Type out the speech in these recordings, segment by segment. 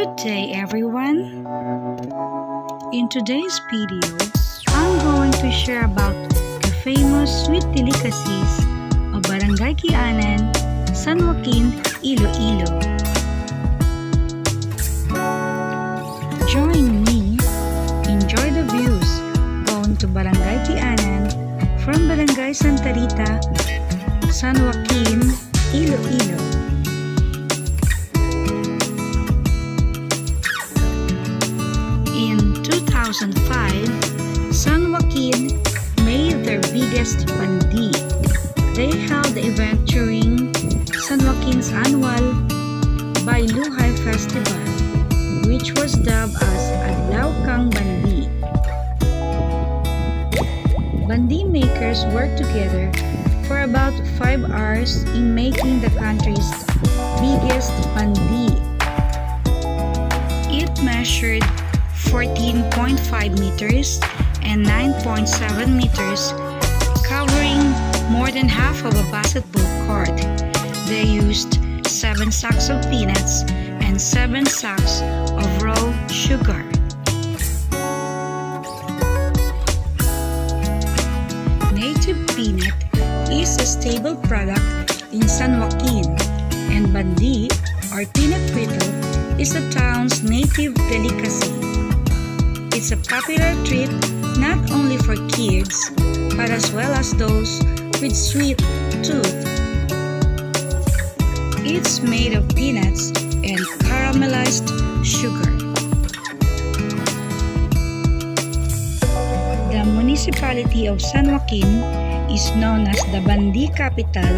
Good day everyone! In today's video, I'm going to share about the famous sweet delicacies of Barangay Qui-Anan, San Joaquin, Iloilo. Join me, enjoy the views going to Barangay Qui-Anan from Barangay Santa Rita, San Joaquin, Iloilo. 2005, San Joaquin made their biggest bandi. They held the event during San Joaquin's annual Bailuhay Festival, which was dubbed as Adlaw Kang Bandi. Bandi makers worked together for about 5 hours in making the country's biggest bandi. It measured 14.5 meters and 9.7 meters, covering more than half of a basketball court. They used 7 sacks of peanuts and 7 sacks of raw sugar. Native peanut is a staple product in San Joaquin, and bandi, or peanut brittle, is the town's native delicacy. It's a popular treat not only for kids, but as well as those with sweet tooth. It's made of peanuts and caramelized sugar. The municipality of San Joaquin is known as the Bandi capital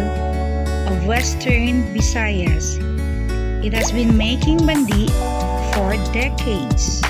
of Western Visayas. It has been making bandi for decades.